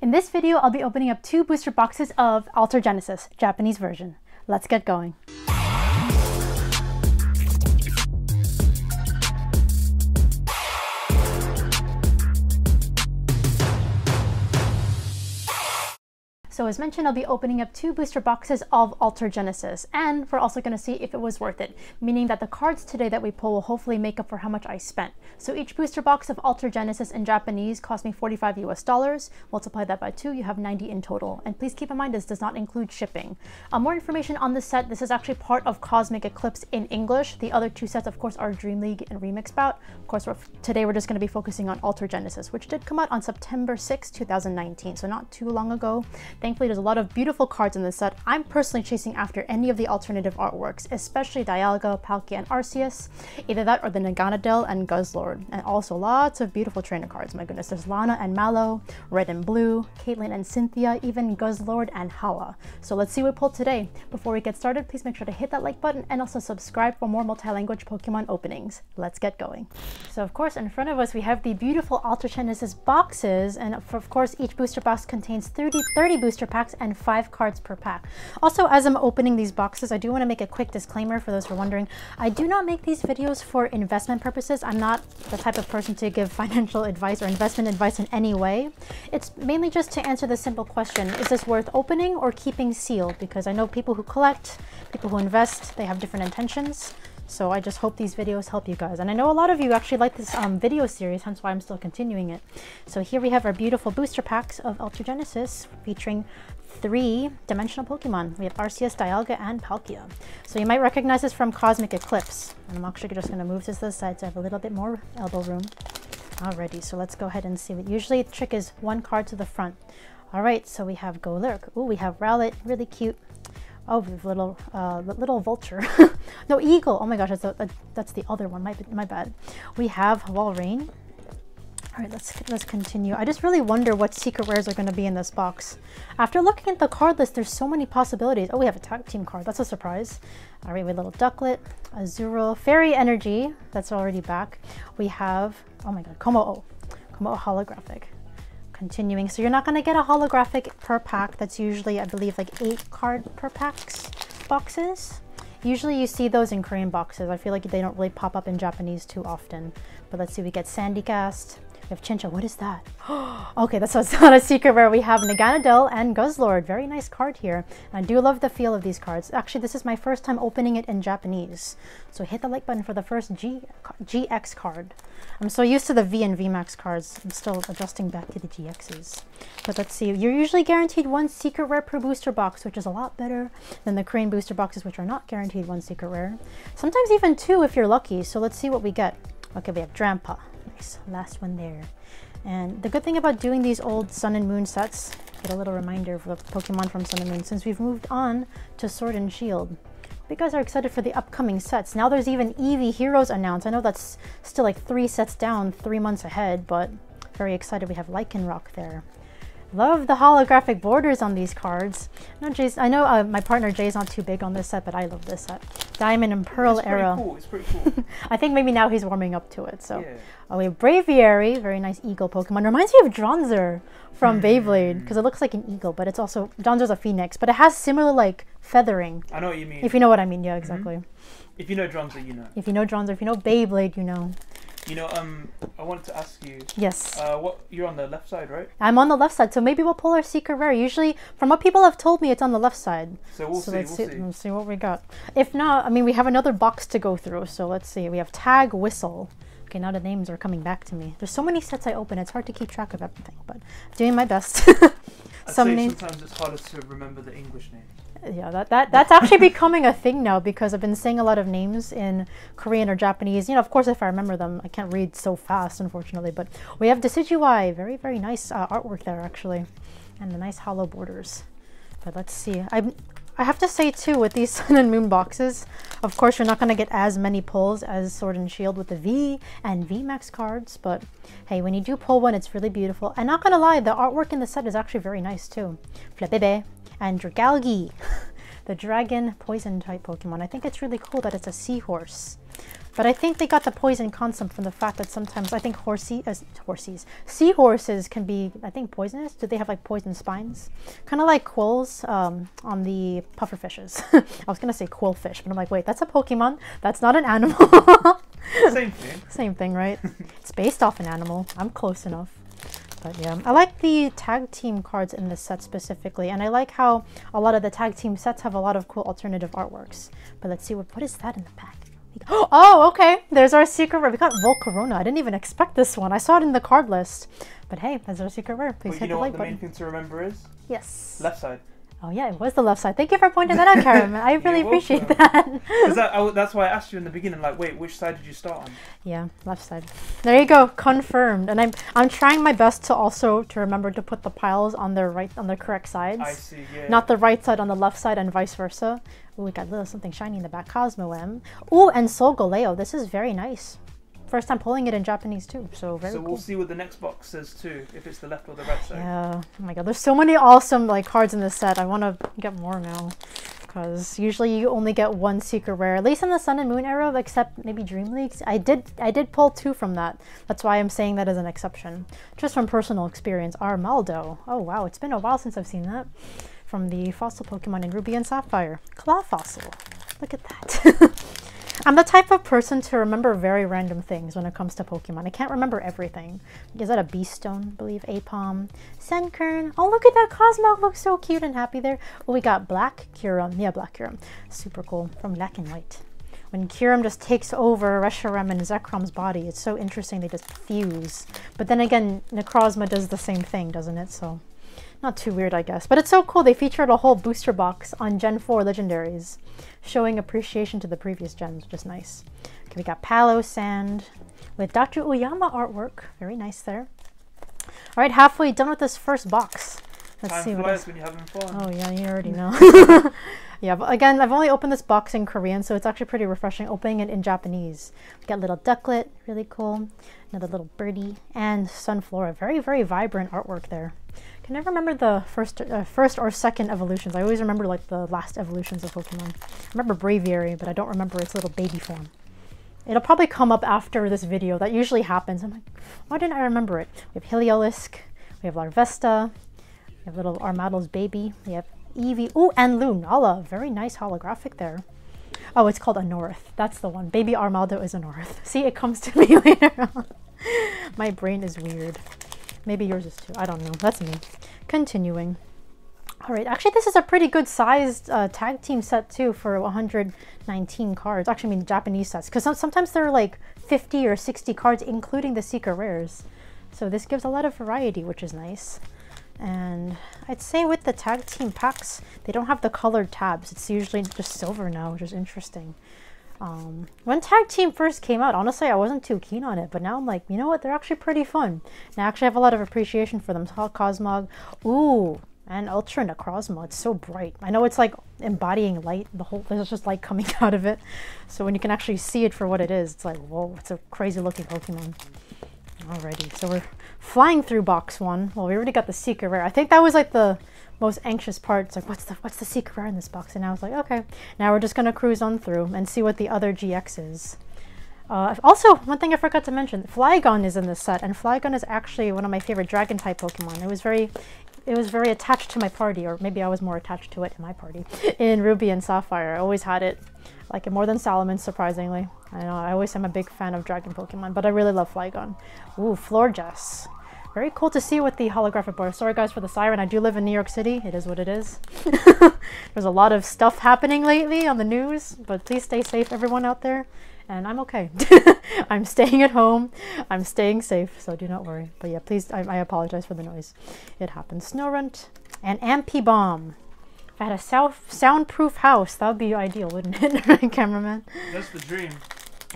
In this video, I'll be opening up two booster boxes of Alter Genesis, Japanese version. Let's get going. So as mentioned, I'll be opening up two booster boxes of Alter Genesis, and we're also going to see if it was worth it, meaning that the cards today that we pull will hopefully make up for how much I spent. So each booster box of Alter Genesis in Japanese cost me 45 US dollars. Multiply that by two, you have 90 in total. And please keep in mind this does not include shipping. Uh, more information on this set, this is actually part of Cosmic Eclipse in English. The other two sets, of course, are Dream League and Remix Bout. Of course, we're, today we're just going to be focusing on Alter Genesis, which did come out on September 6, 2019, so not too long ago. Thankfully, there's a lot of beautiful cards in this set. I'm personally chasing after any of the alternative artworks, especially Dialga, Palkia, and Arceus. Either that or the Naganadel and Guzzlord. And also lots of beautiful trainer cards. My goodness, there's Lana and Mallow, Red and Blue, Caitlyn and Cynthia, even Guzzlord and Hala. So let's see what we pulled today. Before we get started, please make sure to hit that like button and also subscribe for more multi-language Pokemon openings. Let's get going. So of course, in front of us, we have the beautiful Alter Genesis boxes. And of course, each booster box contains 30, 30 booster packs and five cards per pack. Also, as I'm opening these boxes, I do want to make a quick disclaimer for those who are wondering. I do not make these videos for investment purposes. I'm not the type of person to give financial advice or investment advice in any way. It's mainly just to answer the simple question, is this worth opening or keeping sealed? Because I know people who collect, people who invest, they have different intentions. So I just hope these videos help you guys. And I know a lot of you actually like this um, video series, hence why I'm still continuing it. So here we have our beautiful booster packs of Alter Genesis featuring three dimensional Pokemon. We have Arceus, Dialga, and Palkia. So you might recognize this from Cosmic Eclipse. And I'm actually just going to move this to the side so I have a little bit more elbow room. Alrighty, so let's go ahead and see. Usually the trick is one card to the front. Alright, so we have Golurk. Ooh, we have Rowlet, really cute. Oh, little uh, little vulture. no, eagle. Oh my gosh, that's, a, that's the other one. My, my bad. We have Wall Rain. All right, let's let's continue. I just really wonder what secret rares are going to be in this box. After looking at the card list, there's so many possibilities. Oh, we have a tag team card. That's a surprise. All right, we have a little ducklet, Azurill, Fairy Energy. That's already back. We have, oh my god, Kommo-o. Kommo-o holographic. Continuing. So you're not going to get a holographic per pack. That's usually, I believe, like eight card per packs boxes. Usually you see those in Korean boxes. I feel like they don't really pop up in Japanese too often. But let's see, we get Sandygast, we have Chinchou. What is that? okay, that's not a secret rare. We have Naganadel and Guzzlord. Very nice card here. I do love the feel of these cards. Actually, this is my first time opening it in Japanese. So hit the like button for the first G GX card. I'm so used to the V and VMAX cards. I'm still adjusting back to the GXs. But let's see. You're usually guaranteed one secret rare per booster box, which is a lot better than the Korean booster boxes, which are not guaranteed one secret rare. Sometimes even two if you're lucky. So let's see what we get. Okay, we have Drampa. Last one there. And the good thing about doing these old Sun and Moon sets, get a little reminder of the Pokemon from Sun and Moon, since we've moved on to Sword and Shield. You guys are excited for the upcoming sets. Now there's even Eevee Heroes announced. I know that's still like three sets down, three months ahead, but very excited we have Lycanroc there. Love the holographic borders on these cards. No, Jay's, I know uh, my partner Jay's not too big on this set, but I love this set. Diamond and Pearl it's era. Cool. It's pretty cool. I think maybe now he's warming up to it. So, yeah. oh, we have Braviary, very nice eagle Pokemon. Reminds me of Dranzer from mm. Beyblade because it looks like an eagle, but it's also Dranzer's a phoenix, but it has similar like feathering. I know what you mean. If you know what I mean, yeah, exactly. Mm -hmm. If you know Dranzer, you know. If you know Dranzer, if you know Beyblade, you know. You know, um, I wanted to ask you. Yes. Uh, what you're on the left side, right? I'm on the left side, so maybe we'll pull our secret rare. Usually, from what people have told me, it's on the left side. So we'll so see. Let's we'll see. Let's see what we got. If not, I mean, we have another box to go through. So let's see. We have tag whistle. Okay, now the names are coming back to me. There's so many sets I open, it's hard to keep track of everything, but doing my best. Some names. Sometimes it's harder to remember the English names yeah that, that that's actually becoming a thing now because i've been seeing a lot of names in korean or japanese you know of course if i remember them i can't read so fast unfortunately but we have decidueye very very nice uh, artwork there actually and the nice hollow borders but let's see i I have to say too with these Sun and Moon boxes, of course you're not going to get as many pulls as Sword and Shield with the V and VMAX cards, but hey, when you do pull one, it's really beautiful. And not going to lie, the artwork in the set is actually very nice too. Flabebe, and Dragalge, the dragon poison type Pokemon. I think it's really cool that it's a seahorse. But I think they got the poison concept from the fact that sometimes I think horsey, uh, horses, seahorses can be, I think, poisonous. Do they have like poison spines? Kind of like quills um, on the pufferfishes. I was gonna say quillfish, but I'm like, wait, that's a Pokemon. That's not an animal. Same thing. Same thing, right? it's based off an animal. I'm close enough. But yeah, I like the tag team cards in this set specifically, and I like how a lot of the tag team sets have a lot of cool alternative artworks. But let's see what what is that in the pack. Oh, okay. There's our secret rare. We got Volcarona. I didn't even expect this one. I saw it in the card list. But hey, there's our secret rare. Please But hit you know what like the button. main thing to remember is? Yes. Left side. Oh yeah, it was the left side. Thank you for pointing that out, Karen. I really appreciate that. Because that, I- that's why I asked you in the beginning, like, wait, which side did you start on? yeah, left side. There you go, confirmed. And I'm I'm trying my best to also to remember to put the piles on their right on the correct sides. I see, yeah. Not the right side on the left side and vice versa. Ooh, we got a little something shiny in the back. Cosmoem. Ooh, and Solgaleo. This is very nice. First time pulling it in Japanese too, so very so we'll see what the next box says too, if it's the left or the right side. Yeah. Oh my god, there's so many awesome like cards in this set. I want to get more now. Because usually you only get one secret rare, at least in the Sun and Moon era, except maybe Dream Leagues. I did I did pull two from that. That's why I'm saying that as an exception. Just from personal experience. Armaldo. Oh wow, it's been a while since I've seen that. From the fossil Pokemon in Ruby and Sapphire. Claw fossil. Look at that. I'm the type of person to remember very random things when it comes to Pokemon. I can't remember everything. Is that a Beast Stone? I believe Apom. Sunkern. Oh, look at that Cosmog. Looks so cute and happy there. We got Black Kyurem. Yeah, Black Kyurem. Super cool. From Black and White. When Kyurem just takes over Reshiram and Zekrom's body, it's so interesting they just fuse. But then again, Necrozma does the same thing, doesn't it? So, not too weird, I guess. But it's so cool. They featured a whole booster box on Gen 4 Legendaries, showing appreciation to the previous gens, which is nice. Okay, we got Palossand with Dr. Uyama artwork. Very nice there. All right, halfway done with this first box. Let's Time see what flies else. when you're having fun. Oh yeah, you already know. yeah, but again, I've only opened this box in Korean, so it's actually pretty refreshing opening it in Japanese. We got little ducklet, really cool. Another little birdie and sunflora. Very, very vibrant artwork there. Can never remember the first, uh, first or second evolutions. I always remember like the last evolutions of Pokemon. I remember Braviary, but I don't remember its little baby form. It'll probably come up after this video. That usually happens. I'm like, why didn't I remember it? We have Heliolisk, we have Larvesta, we have little Armado's baby, we have Eevee, ooh, and Lunala. Very nice holographic there. Oh, it's called Anorith. That's the one. Baby Armado is Anorith. See, it comes to me later on. My brain is weird. Maybe yours is too. I don't know. That's me. Continuing. All right. Actually, this is a pretty good sized uh, tag team set too for 119 cards. Actually, I mean Japanese sets because sometimes they're like 50 or 60 cards, including the secret rares. So this gives a lot of variety, which is nice. And I'd say with the tag team packs, they don't have the colored tabs. It's usually just silver now, which is interesting. Um, when tag team first came out, honestly, I wasn't too keen on it, but now I'm like, you know what? They're actually pretty fun. And I actually have a lot of appreciation for them. Hot Cosmog, ooh, and Ultra Necrozma. It's so bright. I know it's like embodying light. The whole there's just light coming out of it. So when you can actually see it for what it is, it's like, whoa, it's a crazy looking Pokemon. Alrighty, so we're flying through box one. Well, we already got the secret rare. I think that was like the most anxious part. It's like, what's the what's the secret rare in this box? And I was like, okay. Now we're just gonna cruise on through and see what the other GX is. Uh, also, one thing I forgot to mention: Flygon is in this set, and Flygon is actually one of my favorite Dragon type Pokemon. It was very, it was very attached to my party, or maybe I was more attached to it in my party. In Ruby and Sapphire, I always had it. Like it more than Salamence, surprisingly. I know I always am a big fan of Dragon Pokemon, but I really love Flygon. Ooh, Florges. Very cool to see with the holographic bar. Sorry guys for the siren. I do live in New York City. It is what it is. There's a lot of stuff happening lately on the news, but please stay safe, everyone out there. And I'm okay. I'm staying at home. I'm staying safe, so do not worry. But yeah, please, I, I apologize for the noise. It happens. Snorunt and Ampy Bomb. If I had a sound, soundproof house, that would be ideal, wouldn't it, cameraman? That's the dream.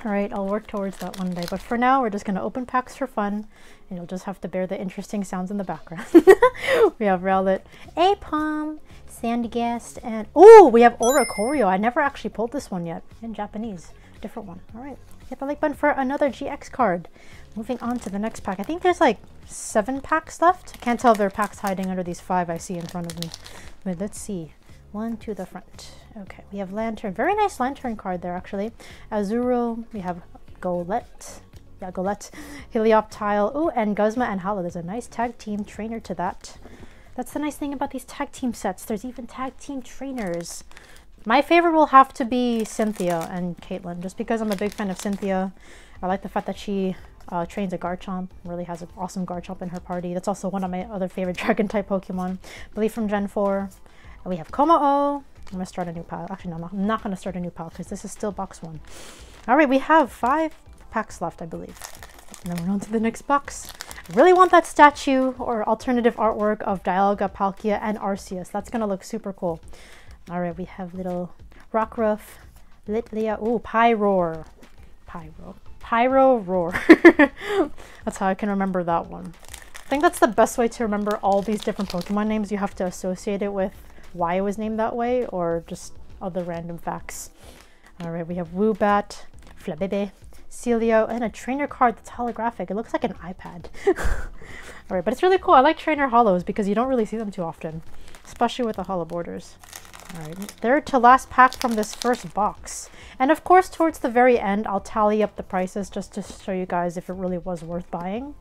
All right, I'll work towards that one day. But for now, we're just going to open packs for fun, and you'll just have to bear the interesting sounds in the background. we have Rowlet, Apom, Sandygast, and oh, we have Oricorio. I never actually pulled this one yet in Japanese. Different one. All right, hit the like button for another GX card. Moving on to the next pack. I think there's like seven packs left. Can't tell if there are packs hiding under these five I see in front of me. Wait, let's see. One to the front. Okay, we have Lanturn. Very nice Lanturn card there, actually. Azuro, we have Golett. Yeah, Golett. Helioptile. Oh, and Guzma and Hala. There's a nice tag team trainer to that. That's the nice thing about these tag team sets. There's even tag team trainers. My favorite will have to be Cynthia and Caitlyn, just because I'm a big fan of Cynthia. I like the fact that she uh, trains a Garchomp, really has an awesome Garchomp in her party. That's also one of my other favorite Dragon type Pokemon. I believe from Gen 4. And we have Kommo-o. I'm going to start a new pile. Actually, no, I'm not, I'm not going to start a new pile because this is still box one. All right, we have five packs left, I believe. And then we're on to the next box. I really want that statue or alternative artwork of Dialga, Palkia, and Arceus. That's going to look super cool. All right, we have little Rockruff, Litleo, ooh, Pyroar. Pyro. Pyro Roar. that's how I can remember that one. I think that's the best way to remember all these different Pokemon names. You have to associate it with why it was named that way or just other random facts. All right, we have Woobat, Flabebe, Celio, and a trainer card that's holographic. It looks like an iPad. All right, but it's really cool. I like trainer hollows because you don't really see them too often, especially with the hollow borders. All right, third to last pack from this first box. And of course, towards the very end, I'll tally up the prices just to show you guys if it really was worth buying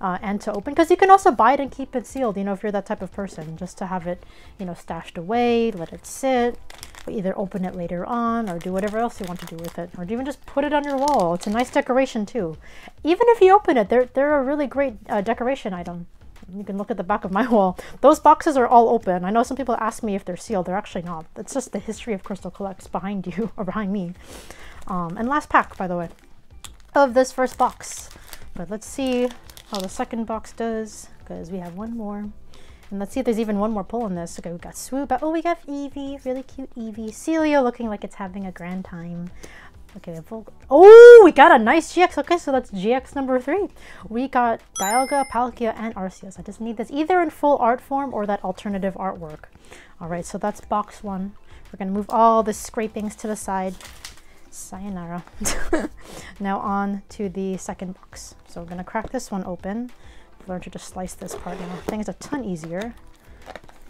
uh, and to open. Because you can also buy it and keep it sealed, you know, if you're that type of person, just to have it, you know, stashed away, let it sit, either open it later on or do whatever else you want to do with it. Or even just put it on your wall. It's a nice decoration too. Even if you open it, they're, they're a really great uh, decoration item. You can look at the back of my wall. Those boxes are all open. I know some people ask me if they're sealed. They're actually not. It's just the history of Krystal Kollectz behind you or behind me. Um, and last pack, by the way, of this first box. But let's see how the second box does because we have one more. And let's see if there's even one more pull in this. Okay, we got Swoop. Oh, we got Eevee. Really cute Eevee. Celia looking like it's having a grand time. Okay, oh, we got a nice GX. Okay, so that's GX number three. We got Dialga, Palkia, and Arceus. I just need this either in full art form or that alternative artwork. All right, so that's box one. We're gonna move all the scrapings to the side. Sayonara. now on to the second box. So we're gonna crack this one open. Learn to just slice this part now. It's a ton easier.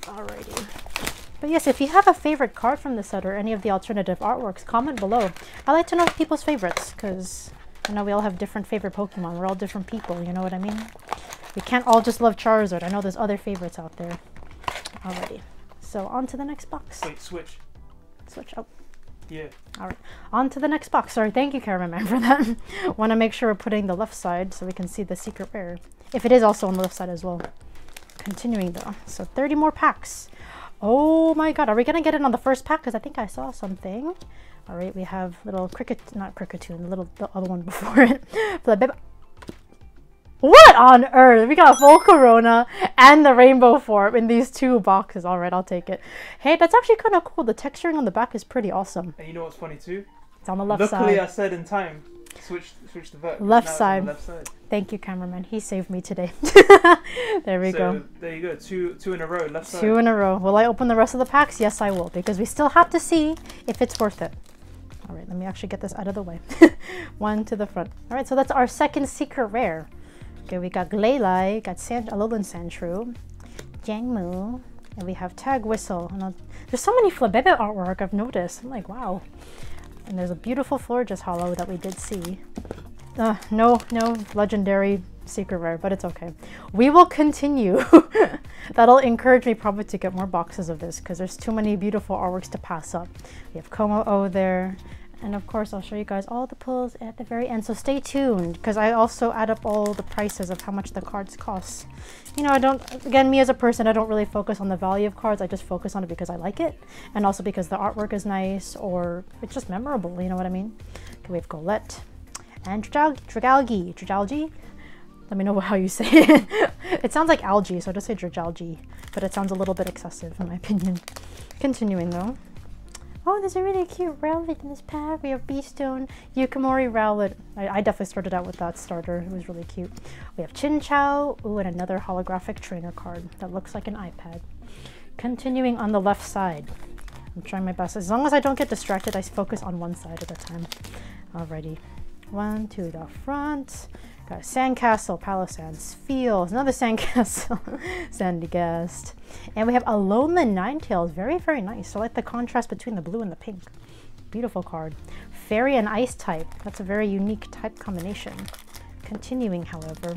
Alrighty. But yes, if you have a favorite card from the set or any of the alternative artworks, comment below. I like to know people's favorites because I know we all have different favorite Pokemon. We're all different people, you know what I mean? We can't all just love Charizard. I know there's other favorites out there. Alrighty. So on to the next box. Wait, switch. Switch. Oh. Yeah. All right. On to the next box. Sorry, thank you, Cameraman, for that. Want to make sure we're putting the left side so we can see the secret rare. If it is also on the left side as well. Continuing though. So 30 more packs. Oh my god, are we gonna get it on the first pack? Because I think I saw something. All right, we have little cricket, not Kricketune, the little the other one before it. what on earth? We got Volcarona and the rainbow form in these two boxes. All right, I'll take it. Hey, that's actually kind of cool. The texturing on the back is pretty awesome. And you know what's funny too? It's on the left Luckily, side. Luckily, I said in time. Switch, switch the. Left side. left side. Thank you, cameraman. He saved me today. there we so, go. There you go. Two, two in a row. Left side. Two in a row. Will I open the rest of the packs? Yes, I will, because we still have to see if it's worth it. All right, let me actually get this out of the way. One to the front. All right, so that's our second secret rare. Okay, we got Glalie, got San Alolan Sandshrew, Jangmo-o, and we have Tag Whistle. Uh, there's so many Flabebe artwork I've noticed. I'm like, wow. And there's a beautiful Florges hollow that we did see. Uh, no, no legendary secret rare, but it's okay. We will continue. That'll encourage me probably to get more boxes of this because there's too many beautiful artworks to pass up. We have Kommo-o there. And of course, I'll show you guys all the pulls at the very end. So stay tuned because I also add up all the prices of how much the cards cost. You know, I don't, again, me as a person, I don't really focus on the value of cards. I just focus on it because I like it. And also because the artwork is nice or it's just memorable. You know what I mean? Okay, we have Golett and Dragalge. Dragalge? Let me know how you say it. it sounds like algae, so just say Dragalge. But it sounds a little bit excessive in my opinion. Continuing though. Oh, there's a really cute Rowlet in this pack. We have Beast Stone, Yukimori Rowlet. I, I, definitely started out with that starter. It was really cute. We have Chinchou. Ooh, and another holographic trainer card that looks like an iPad. Continuing on the left side. I'm trying my best. As long as I don't get distracted, I focus on one side at a time. Alrighty. One to the front. Got Sandcastle, sands, Fields, another Sandcastle, Sandygast. And we have Alolan Ninetales. Very, very nice. I like the contrast between the blue and the pink. Beautiful card. Fairy and Ice type. That's a very unique type combination. Continuing, however.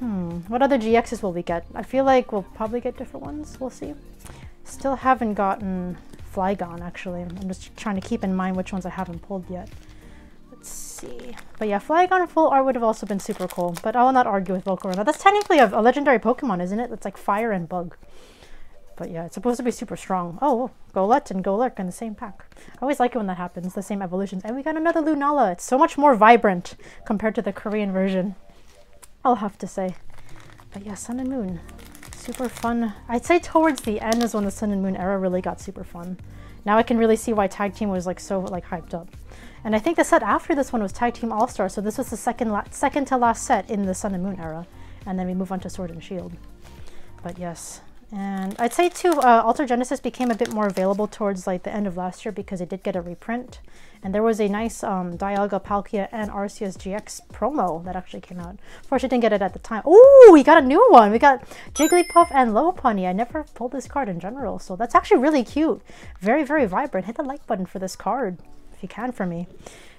Hmm, what other GXs will we get? I feel like we'll probably get different ones. We'll see. Still haven't gotten Flygon, actually. I'm just trying to keep in mind which ones I haven't pulled yet. See. But yeah, Flygon full art would have also been super cool. But I will not argue with Volcarona. That's technically a, a legendary Pokemon, isn't it? It's like fire and bug. But yeah, it's supposed to be super strong. Oh, oh Golett and Golurk in the same pack. I always like it when that happens, the same evolutions. And we got another Lunala. It's so much more vibrant compared to the Korean version. I'll have to say. But yeah, Sun and Moon. Super fun. I'd say towards the end is when the Sun and Moon era really got super fun. Now I can really see why Tag Team was like so like hyped up. And I think the set after this one was Tag Team All Star, so this was the second second to last set in the Sun and Moon era. And then we move on to Sword and Shield. But yes, and I'd say too, uh, Alter Genesis became a bit more available towards like the end of last year because it did get a reprint. And there was a nice um, Dialga, Palkia, and Arceus GX promo that actually came out. Of course, I didn't get it at the time. Oh, we got a new one. We got Jigglypuff and Lopunny. I never pulled this card in general, so that's actually really cute. Very, very vibrant. Hit the like button for this card you can for me.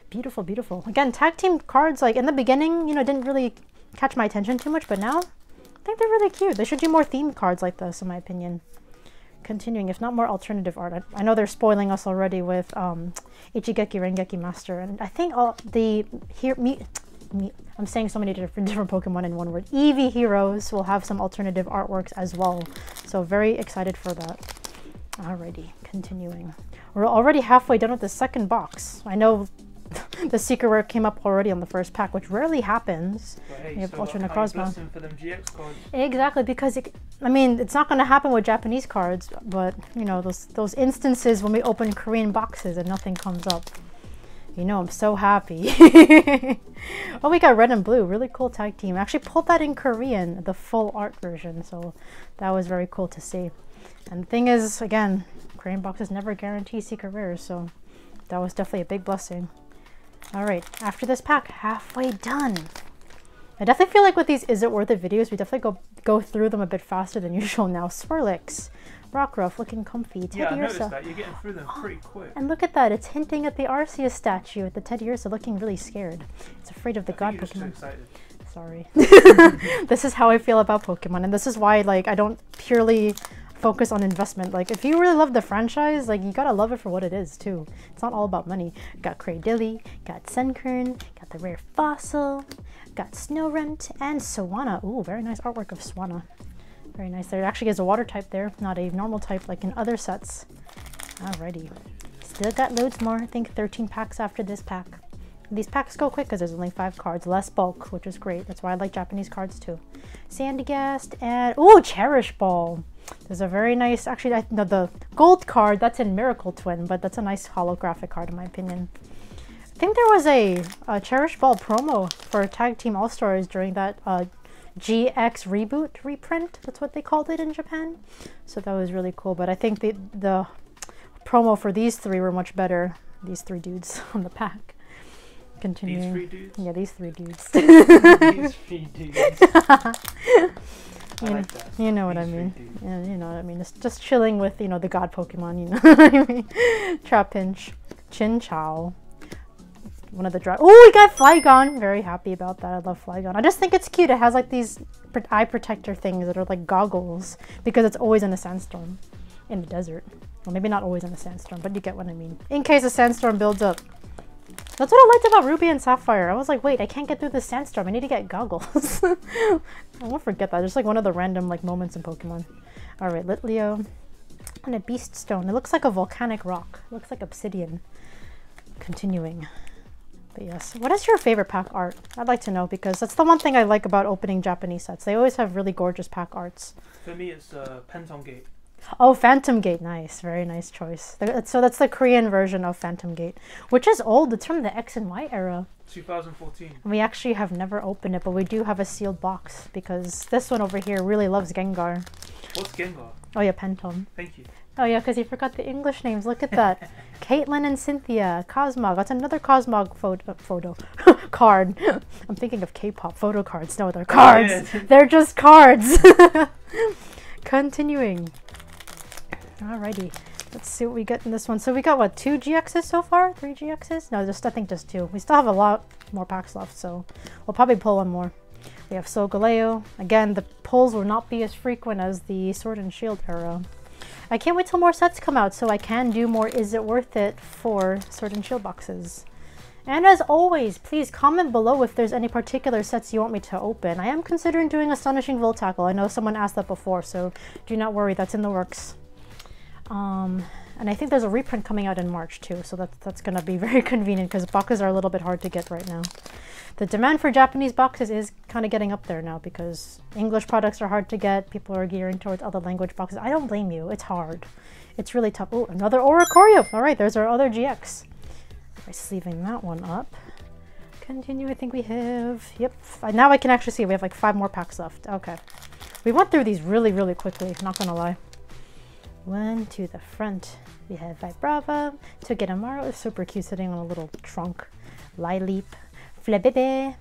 Beautiful, beautiful. Again, tag team cards, like in the beginning, you know, didn't really catch my attention too much, but now I think they're really cute. They should do more themed cards like this, in my opinion. Continuing, if not more alternative art. I, I know they're spoiling us already with um, Ichigeki Rengeki Master, and I think all the here me, me I'm saying so many different different Pokemon in one word. Eevee Heroes will have some alternative artworks as well, so very excited for that. Alrighty, continuing. We're already halfway done with the second box. I know the secret rare came up already on the first pack, which rarely happens. Hey, you have so Ultra Necrozma. Exactly, because it, I mean, it's not going to happen with Japanese cards, but you know those those instances when we open Korean boxes and nothing comes up. You know, I'm so happy. oh, we got red and blue. Really cool tag team. I actually pulled that in Korean, the full art version, so that was very cool to see. And the thing is, again, Korean boxes never guarantee secret rares, so that was definitely a big blessing. All right, after this pack, halfway done. I definitely feel like with these Is It Worth It videos, we definitely go go through them a bit faster than usual now. Swirlix, Rockruff looking comfy, Teddy Yeah, I noticed that. You're getting through them pretty oh, quick. And look at that. It's hinting at the Arceus statue with the Teddiursa looking really scared. It's afraid of the I god Pokemon. Sorry. this is how I feel about Pokemon, and this is why like I don't purely focus on investment. Like, if you really love the franchise, like, you gotta love it for what it is, too. It's not all about money. Got Cradily, got Sunkern, got the rare Fossil, got Snorunt, and Swanna. Ooh, very nice artwork of Swanna. Very nice. There actually is a water type there, not a normal type like in other sets. Alrighty. Still got loads more. I think 13 packs after this pack. These packs go quick because there's only five cards, less bulk, which is great. That's why I like Japanese cards too. Sandygast and oh, Cherish Ball. There's a very nice, actually, I, no, the gold card that's in Miracle Twin, but that's a nice holographic card in my opinion. I think there was a, a Cherish Ball promo for Tag Team All Stars during that uh, GX reboot reprint. That's what they called it in Japan. So that was really cool. But I think the the promo for these three were much better. These three dudes on the pack. Continuing. These three dudes? Yeah, these three dudes. these three dudes. You, know, like you know what I mean. Yeah, you know what I mean. It's just chilling with, you know, the god Pokemon, you know what I mean? Trapinch, Chinchou. One of the dry. Oh, we got Flygon. Very happy about that. I love Flygon. I just think it's cute. It has like these eye protector things that are like goggles because it's always in a sandstorm in the desert. Well, maybe not always in a sandstorm, but you get what I mean. In case a sandstorm builds up. That's what I liked about Ruby and Sapphire. I was like, wait, I can't get through this sandstorm. I need to get goggles. I won't forget that. Just like one of the random like moments in Pokemon. All right, Litleo. And a Beast Stone. It looks like a volcanic rock. It looks like obsidian. Continuing. But yes, what is your favorite pack art? I'd like to know because that's the one thing I like about opening Japanese sets. They always have really gorgeous pack arts. For me, it's uh, Phantom Gate. Oh, Phantom Gate. Nice. Very nice choice. So that's the Korean version of Phantom Gate, which is old. It's from the X and Y era. 2014. We actually have never opened it, but we do have a sealed box because this one over here really loves Gengar. What's Gengar? Oh, yeah, Pentom. Thank you. Oh, yeah, because you forgot the English names. Look at that. Caitlin and Cynthia. Cosmog. That's another Cosmog photo. Uh, photo. card. I'm thinking of K-pop photo cards. No, they're cards. they're just cards. Continuing. Alrighty. Let's see what we get in this one. So we got what, two GXs so far? Three GXs? No, just I think just two. We still have a lot more packs left, so we'll probably pull one more. We have Solgaleo. Again, the pulls will not be as frequent as the Sword and Shield era. I can't wait till more sets come out so I can do more Is It Worth It for Sword and Shield boxes. And as always, please comment below if there's any particular sets you want me to open. I am considering doing Astonishing Voltackle. I know someone asked that before, so do not worry, that's in the works. Um, and I think there's a reprint coming out in March too, so that's, that's going to be very convenient because boxes are a little bit hard to get right now. The demand for Japanese boxes is kind of getting up there now because English products are hard to get. People are gearing towards other language boxes. I don't blame you. It's hard. It's really tough. Oh, another Oricorio. All right, there's our other GX. By sleeving that one up. Continue, I think we have, yep. Now I can actually see we have like five more packs left. Okay. We went through these really, really quickly, not gonna lie. One to the front. We have Vibrava, Togedemaru is super cute sitting on a little trunk. Lileep, Flabebe,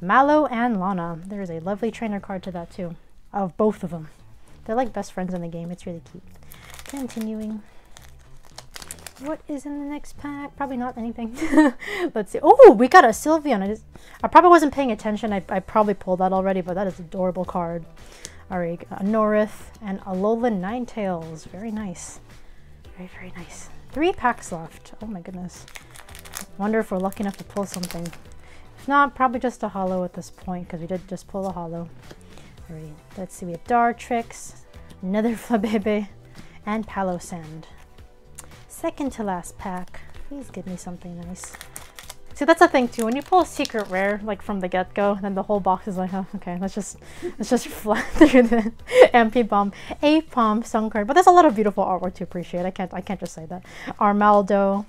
Mallow, and Lana. There's a lovely trainer card to that too, of both of them. They're like best friends in the game. It's really cute. Continuing. What is in the next pack? Probably not anything. Let's see. Oh, we got a Sylveon. I, just, I probably wasn't paying attention. I, I probably pulled that already, but that is adorable card. Alright, Anorith and Alolan Ninetales. Very nice. Very, very nice. Three packs left. Oh my goodness. Wonder if we're lucky enough to pull something. If not, probably just a hollow at this point because we did just pull a hollow. Alright, let's see. We have Dartrix, another Flabebe, and Palossand. Second to last pack. Please give me something nice. See, that's the thing too. When you pull a secret rare, like from the get-go, then the whole box is like, oh, okay, let's just let's just fly through the MP bomb, a palm sung card. But there's a lot of beautiful artwork to appreciate. I can't I can't just say that. Armaldo.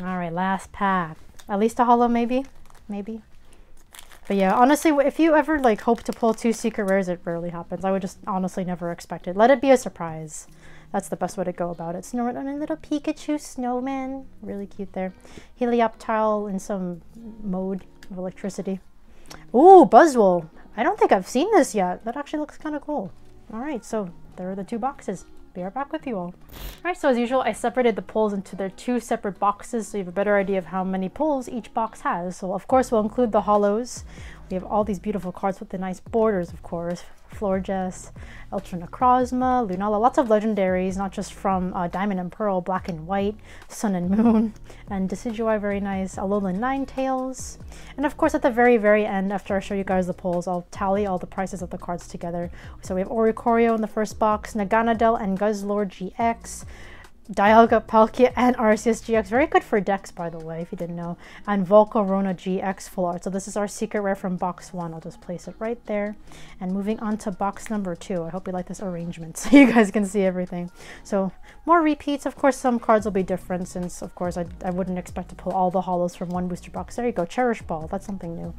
All right, last pack. At least a hollow, maybe, maybe. But yeah, honestly, if you ever like hope to pull two secret rares, it rarely happens. I would just honestly never expect it. Let it be a surprise. That's the best way to go about it. Snorunt a little Pikachu snowman. Really cute there. Helioptile in some mode of electricity. Ooh, Buzzwole. I don't think I've seen this yet. That actually looks kind of cool. All right, so there are the two boxes. Be right back with you all. All right, so as usual, I separated the pulls into their two separate boxes so you have a better idea of how many pulls each box has. So of course, we'll include the holos. We have all these beautiful cards with the nice borders, of course. Florges, Ultra Necrozma, Lunala, lots of legendaries, not just from uh, Diamond and Pearl, Black and White, Sun and Moon, and Decidueye, very nice, Alolan Ninetales. And of course, at the very, very end, after I show you guys the polls, I'll tally all the prices of the cards together. So we have Oricorio in the first box, Naganadel and Guzzlord GX, Dialga, Palkia, and Arceus GX. Very good for decks, by the way, if you didn't know. And Volcarona GX Full Art. So this is our secret rare from box one. I'll just place it right there. And moving on to box number two. I hope you like this arrangement so you guys can see everything. So more repeats. Of course, some cards will be different since, of course, I, I wouldn't expect to pull all the hollows from one booster box. There you go. Cherish Ball. That's something new.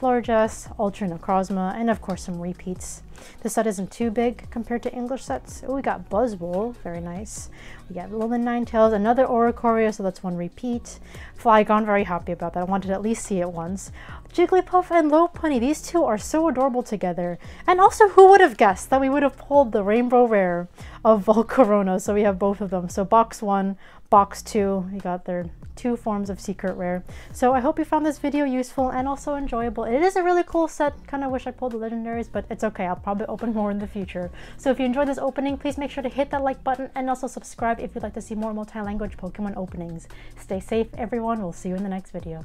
Florges, Ultra Necrozma, and of course some repeats. The set isn't too big compared to English sets. Oh, we got Buzzwole. Very nice. We got Alolan Ninetales, another Oricorio, so that's one repeat. Flygon, very happy about that. I wanted to at least see it once. Jigglypuff and Lopunny, these two are so adorable together. And also, who would have guessed that we would have pulled the Rainbow Rare of Volcarona? So we have both of them. So box one, box two, You got their two forms of secret rare. So I hope you found this video useful and also enjoyable. It is a really cool set. Kind of wish I pulled the legendaries, but it's okay. I'll probably open more in the future. So if you enjoyed this opening, please make sure to hit that like button and also subscribe if you'd like to see more multi-language Pokemon openings. Stay safe, everyone. We'll see you in the next video.